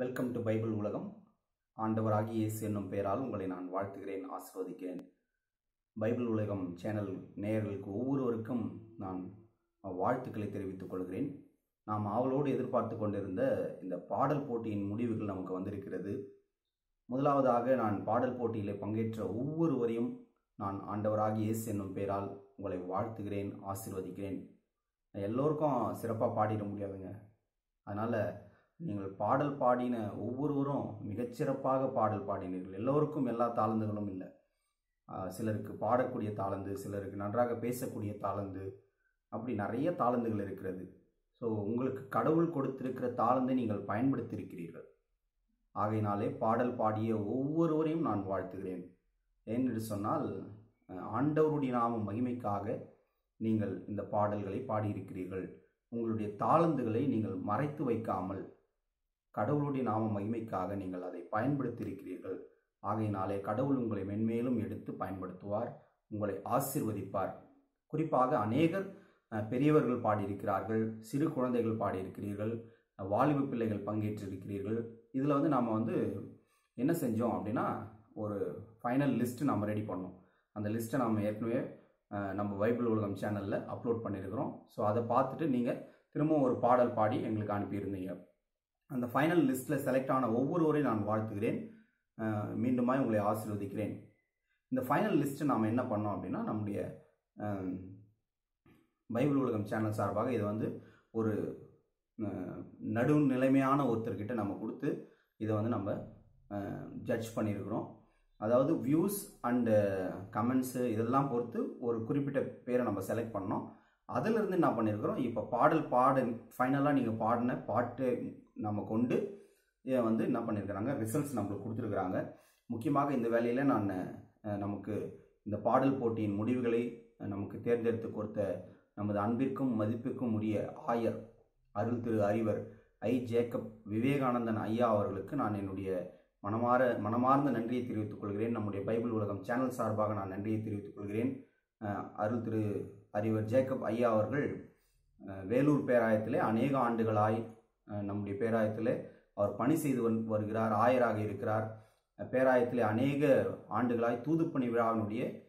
Welcome to Bible உலகம். ஆண்டவராகி இயேசு என்னும் பெயரால் உங்களை நான் வாழ்த்துகிறேன் ஆசிர்வதிக்கிறேன். பைபிள் உலகம் சேனல் நேயர்களுக்கு ஒவ்வொருவருக்கும் நான் வாழ்த்துக்களை தெரிவித்துக் கொள்கிறேன். நாம் ஆவலோடு எதிர்பார்த்து கொண்டிருந்த இந்த பாடல் போட்டியின் முடிவுகள் நமக்கு வந்திருக்கிறது. முதலாவதாக நான் பாடல் போட்டியிலே பங்கேற்ற ஒவ்வொருவரையும் நான் ஆண்டவராகி இயேசு என்னும் பெயரால் உங்களை வாழ்த்துகிறேன் ஆசிர்வதிக்கிறேன். எல்லோருக்கும் சிறப்பாக பாடிட முடியாதுங்க. அதனால் நீங்கள் பாடல் பாடின ஒவ்வொருவரும் மிகச்சிறப்பாக பாடல் பாடினீர்கள். எல்லோருக்கும் எல்லா தாளந்துகளும் இல்லை. சிலருக்கு பாடக்கூடிய தாளந்து சிலருக்கு நன்றாக பேசக்கூடிய தாளந்து அப்படி நிறைய தாளந்துகள் இருக்கிறது. ஸோ உங்களுக்கு கடவுள் கொடுத்திருக்கிற தாளந்தை நீங்கள் பயன்படுத்தியிருக்கிறீர்கள். ஆகையினாலே பாடல் பாடிய ஒவ்வொருவரையும் நான் வாழ்த்துகிறேன். ஏனென்று சொன்னால் ஆண்டவருடைய நாம மகிமைக்காக நீங்கள் இந்த பாடல்களை பாடியிருக்கிறீர்கள். உங்களுடைய தாளந்துகளை நீங்கள் மறைத்து வைக்காமல் கடவுளுடைய நாம மகிமைக்காக நீங்கள் அதை பயன்படுத்தியிருக்கிறீர்கள். ஆகையினாலே கடவுள் உங்களை மென்மேலும் எடுத்து பயன்படுத்துவார் உங்களை ஆசிர்வதிப்பார். குறிப்பாக அநேகர் பெரியவர்கள் பாடியிருக்கிறார்கள் சிறு குழந்தைகள் பாடியிருக்கிறீர்கள் வாலிப பிள்ளைகள் பங்கேற்றிருக்கிறீர்கள். இதில் வந்து நாம் வந்து என்ன செஞ்சோம் அப்படின்னா ஒரு ஃபைனல் லிஸ்ட் நம்ம ரெடி பண்ணோம். அந்த லிஸ்ட்டை நம்ம ஏற்கனவே நம்ம பைபிள் உலகம் சேனலில் அப்லோட் பண்ணியிருக்கிறோம். ஸோ அதை பார்த்துட்டு நீங்கள் திரும்பவும் ஒரு பாடல் பாடி எங்களுக்கு அனுப்பியிருந்தீங்க. அந்த ஃபைனல் லிஸ்ட்டில் செலக்ட் ஆன ஒவ்வொருவரையும் நான் வாழ்த்துகிறேன். மீண்டுமாய் உங்களை ஆசீர்வதிக்கிறேன். இந்த ஃபைனல் லிஸ்ட்டை நாம் என்ன பண்ணோம் அப்படின்னா நம்முடைய பைபிள் உலகம் சேனல் சார்பாக இதை வந்து ஒரு அஹ், நடுநிலைமையான ஒருத்தர்கிட்ட நம்ம கொடுத்து இதை வந்து நம்ம ஜட்ஜ் பண்ணியிருக்கிறோம். அதாவது வியூஸ் அண்டு கமெண்ட்ஸு இதெல்லாம் பொறுத்து ஒரு குறிப்பிட்ட பேரை நம்ம செலக்ட் பண்ணோம். அதிலிருந்து என்ன பண்ணியிருக்கிறோம் இப்போ பாடல் பாட ஃபைனலாக நீங்கள் பாடின பாட்டு நம்ம கொண்டு வந்து என்ன பண்ணியிருக்கிறாங்க ரிசல்ட்ஸ் நம்மளுக்கு கொடுத்துருக்குறாங்க. முக்கியமாக இந்த வேலையில் நான் நமக்கு இந்த பாடல் போட்டியின் முடிவுகளை நமக்கு தேர்ந்தெடுத்து கொடுத்த நமது அன்பிற்கும் மதிப்பிற்கும் உரிய ஆயர் அருள் திரு அறிவர் ஐ. ஜேக்கப் விவேகானந்தன் ஐயா அவர்களுக்கு நான் என்னுடைய மனமார மனமார்ந்த நன்றியை தெரிவித்துக் கொள்கிறேன். நம்முடைய பைபிள் உலகம் சேனல் சார்பாக நான் நன்றியை தெரிவித்துக் கொள்கிறேன். அருள் திரு அறிவர் ஜேக்கப் ஐயா அவர்கள் வேலூர் பேராயத்திலே அநேக ஆண்டுகளாய் நம்முடைய பேராயத்திலே அவர் பணி செய்து வந்- வருகிறார் ஆயராக இருக்கிறார். பேராயத்திலே அநேக ஆண்டுகளாய் தூதுப்பணி விழாவினுடைய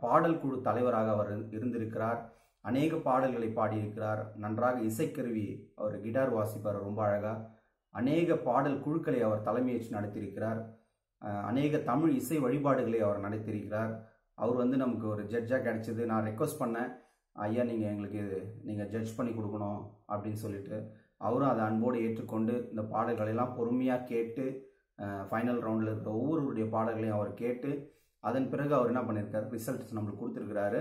பாடல் குழு தலைவராக அவர் இருந்திருக்கிறார். அநேக பாடல்களை பாடியிருக்கிறார். நன்றாக இசைக்கருவி அவர் கிட்டார் வாசிப்பார் ரொம்ப அழகாக அநேக பாடல் குழுக்களை அவர் தலைமையேற்று நடத்தியிருக்கிறார். அநேக தமிழ் இசை வழிபாடுகளை அவர் நடத்தியிருக்கிறார். அவர் வந்து நமக்கு ஒரு ஜட்ஜாக கிடச்சிது. நான் ரெக்வஸ்ட் பண்ணேன் ஐயா நீங்கள் எங்களுக்கு நீங்கள் ஜட்ஜ் பண்ணி கொடுக்கணும் அப்படின்னு சொல்லிட்டு அவரும் அதை அன்போடு ஏற்றுக்கொண்டு இந்த பாடல்களெல்லாம் பொறுமையாக கேட்டு ஃபைனல் ரவுண்டில் இருக்கிற ஒவ்வொருவருடைய பாடல்களையும் அவர் கேட்டு அதன் பிறகு அவர் என்ன பண்ணியிருக்காரு ரிசல்ட்ஸ் நம்மளுக்கு கொடுத்துருக்கிறாரு.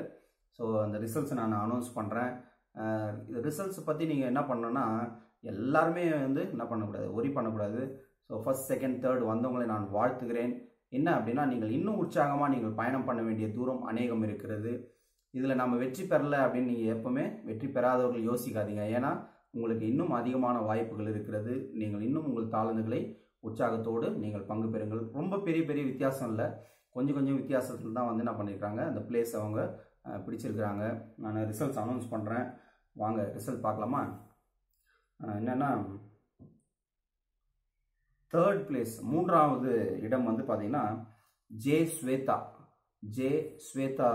ஸோ அந்த ரிசல்ட்ஸை நான் அனௌன்ஸ் பண்ணுறேன் இது ரிசல்ட்ஸ் பற்றி நீங்கள் என்ன பண்ணணும்னா எல்லாருமே வந்து என்ன பண்ணக்கூடாது? ஒரி பண்ணக்கூடாது. ஸோ ஃபர்ஸ்ட் செகண்ட் தேர்ட் வந்தவங்களை நான் வாழ்த்துகிறேன். என்ன அப்படின்னா நீங்கள் இன்னும் உற்சாகமாக நீங்கள் பயணம் பண்ண வேண்டிய தூரம் அநேகம் இருக்கிறது. இதில் நம்ம வெற்றி பெறல அப்படின்னு நீங்கள் எப்பவுமே வெற்றி பெறாதவர்கள் யோசிக்காதீங்க. ஏன்னா உங்களுக்கு இன்னும் அதிகமான வாய்ப்புகள் இருக்கிறது. நீங்கள் இன்னும் உங்கள் தாளந்துகளை உற்சாகத்தோடு நீங்கள் பங்கு பெறுங்கள். ரொம்ப பெரிய பெரிய வித்தியாசம் இல்லை. கொஞ்சம் கொஞ்சம் வித்தியாசத்தில் தான் வந்து என்ன பண்ணியிருக்காங்க அந்த பிளேஸ் அவங்க பிடிச்சிருக்கிறாங்க. நான் ரிசல்ட்ஸ் அனௌன்ஸ் பண்ணுறேன் வாங்க ரிசல்ட் பார்க்கலாமா? என்னென்னா தேர்ட் பிளேஸ் மூன்றாவது இடம் வந்து பார்த்தீங்கன்னா ஜே ஸ்வேதா ஜே ஸ்வேதா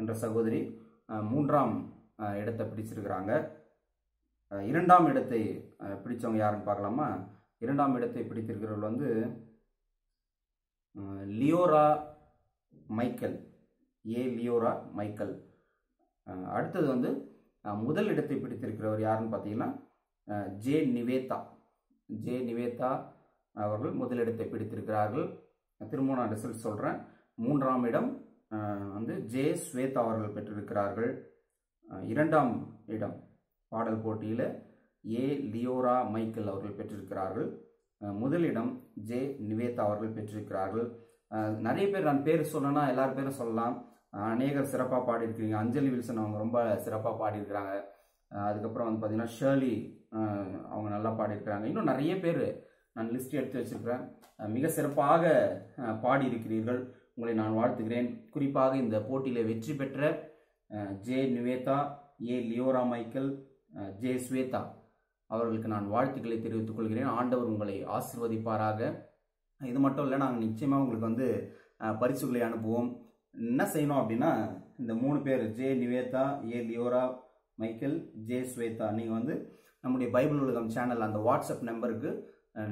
என்ற சகோதரி மூன்றாம் இடத்தை பிடிச்சிருக்கிறாங்க. இரண்டாம் இடத்தை பிடித்தவங்க யாருன்னு பார்க்கலாமா? இரண்டாம் இடத்தை பிடித்திருக்கிறவர்கள் வந்து லியோரா மைக்கேல். ஏ லியோரா மைக்கேல். அடுத்தது வந்து முதல் இடத்தை பிடித்திருக்கிறவர் யாருன்னு பார்த்தீங்கன்னா ஜே நிவேதா. ஜே நிவேதா அவர்கள் முதலிடத்தை பிடித்திருக்கிறார்கள். திரும்ப நான் ரிசல்ட் சொல்கிறேன் மூன்றாம் இடம் வந்து ஜே ஸ்வேதா அவர்கள் பெற்றிருக்கிறார்கள். இரண்டாம் இடம் பாடல் போட்டியில் ஏ லியோரா மைக்கேல் அவர்கள் பெற்றிருக்கிறார்கள். முதலிடம் ஜே நிவேதா அவர்கள் பெற்றிருக்கிறார்கள். நிறைய பேர் நான் பேர் சொல்லணும்னா எல்லார் பேரும் சொல்லலாம். அநேகர் சிறப்பாக பாடியிருக்கிறீங்க அஞ்சலி வில்சன் அவங்க ரொம்ப சிறப்பாக பாடியிருக்கிறாங்க. அதுக்கப்புறம் வந்து பார்த்தீங்கன்னா ஷேர்லி அவங்க நல்லா பாடியிருக்கிறாங்க. இன்னும் நிறைய பேர் நான் லிஸ்ட் எடுத்து வச்சிருக்கிறேன். மிக சிறப்பாக பாடியிருக்கிறீர்கள். உங்களை நான் வாழ்த்துகிறேன். குறிப்பாக இந்த போட்டியில் வெற்றி பெற்ற J Nivetha A Liora Michael J Swetha அவர்களுக்கு நான் வாழ்த்துக்களை தெரிவித்துக் கொள்கிறேன். ஆண்டவர் உங்களை ஆசிர்வதிப்பாராக. இது மட்டும் இல்லை நாங்கள் நிச்சயமாக உங்களுக்கு வந்து பரிசுகளை அனுப்புவோம். என்ன செய்யணும் அப்படின்னா இந்த மூணு பேர் J Nivetha A Liora Michael J Swetha நீங்கள் வந்து நம்முடைய பைபிள் உலகம் சேனல் அந்த வாட்ஸ்அப் நம்பருக்கு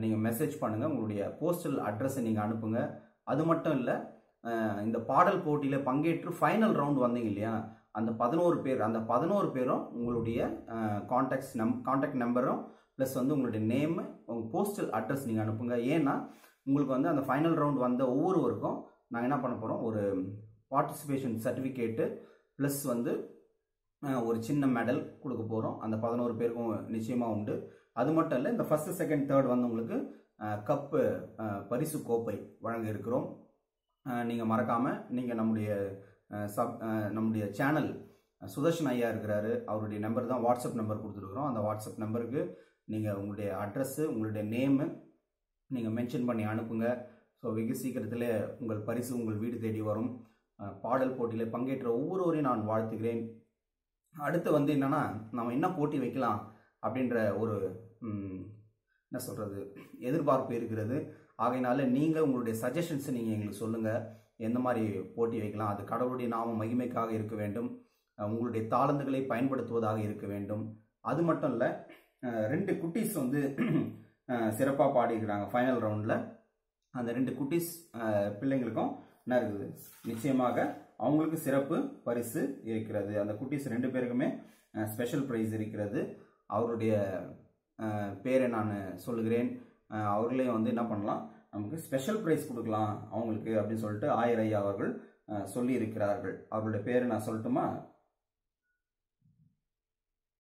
நீங்கள் மெசேஜ் பண்ணுங்கள் உங்களுடைய போஸ்டல் அட்ரஸை நீங்கள் அனுப்புங்க. அது மட்டும் இல்லை இந்த பாடல் போட்டியில் பங்கேற்று ஃபைனல் ரவுண்ட் வந்தீங்க இல்லையா? அந்த பதினோரு பேர் அந்த பதினோரு பேரும் உங்களுடைய காண்டாக்ட்ஸ் நம் காண்டாக்ட் நம்பரும் ப்ளஸ் வந்து உங்களுடைய நேமு உங்கள் போஸ்டல் அட்ரஸ் நீங்கள் அனுப்புங்க. ஏன்னா உங்களுக்கு வந்து அந்த ஃபைனல் ரவுண்ட் வந்த ஒவ்வொருவருக்கும் நாங்கள் என்ன பண்ண போகிறோம் ஒரு பார்ட்டிசிபேஷன் சர்டிஃபிகேட்டு ப்ளஸ் வந்து ஒரு சின்ன மெடல் கொடுக்க போகிறோம் அந்த பதினோரு பேருக்கும் நிச்சயமாக உண்டு. அது மட்டும் இல்லை இந்த ஃபர்ஸ்ட் செகண்ட் தேர்ட் வந்து உங்களுக்கு கப்பு பரிசு கோப்பை வழங்க இருக்கிறோம் நீங்கள் மறக்காமல் நீங்கள் நம்முடைய சப் நம்முடைய சேனல் சுதர்ஷன் ஐயா இருக்கிறாரு. அவருடைய நம்பர் தான் வாட்ஸ்அப் நம்பர் கொடுத்துருக்குறோம். அந்த வாட்ஸ்அப் நம்பருக்கு நீங்கள் உங்களுடைய அட்ரஸ்ஸு உங்களுடைய நேமு நீங்கள் மென்ஷன் பண்ணி அனுப்புங்க. ஸோ வெகு சீக்கிரத்தில் உங்கள் பரிசு உங்கள் வீடு தேடி வரும். பாடல் போட்டியில் பங்கேற்ற ஒவ்வொருவரையும் நான் வாழ்த்துகிறேன். அடுத்து வந்து என்னன்னா நம்ம என்ன போட்டி வைக்கலாம் அப்படின்ற ஒரு என்ன சொல்கிறது எதிர்பார்ப்பு இருக்கிறது. ஆகையினால நீங்கள் உங்களுடைய சஜஷன்ஸை நீங்கள் எங்களுக்கு சொல்லுங்கள் எந்த மாதிரி போட்டி வைக்கலாம் அது கடவுளுடைய நாம மகிமைக்காக இருக்க வேண்டும். உங்களுடைய தாளந்துகளை பயன்படுத்துவதாக இருக்க வேண்டும். அது மட்டும் இல்லை ரெண்டு குட்டீஸ் வந்து சிறப்பாக பாடியிருக்கிறாங்க ஃபைனல் ரவுண்டில் அந்த ரெண்டு குட்டீஸ் பிள்ளைங்களுக்கும் என்ன இருக்குது? நிச்சயமாக அவங்களுக்கு சிறப்பு பரிசு இருக்கிறது. அந்த குட்டீஸ் ரெண்டு பேருக்குமே ஸ்பெஷல் ப்ரைஸ் இருக்கிறது. அவருடைய பேரை நான் சொல்லுகிறேன். அவர்களையும் அவர்களே வந்து என்ன பண்ணலாம்? நமக்கு ஸ்பெஷல் ப்ரைஸ் கொடுக்கலாம் அவங்களுக்கு அப்படின்னு சொல்லிட்டு ஆயர் ஐயா அவர்கள் சொல்லியிருக்கிறார்கள். சொல்லி அவர்களுடைய பேரை நான் சொல்லட்டுமா?